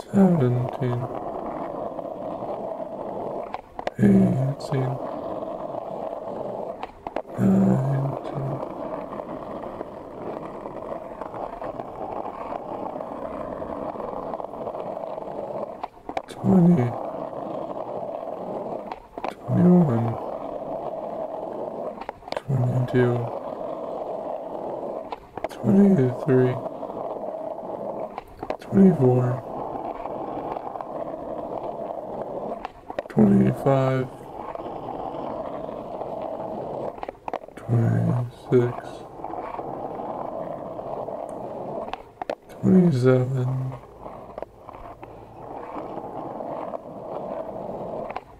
seventeen, eighteen, nineteen, twenty, twenty-one, twenty-two, twenty-three, twenty-four, 25, 26, 27,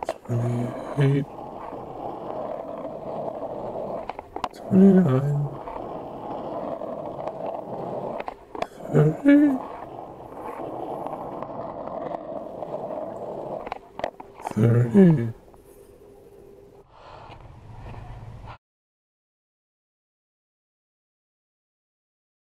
28, 29, うん。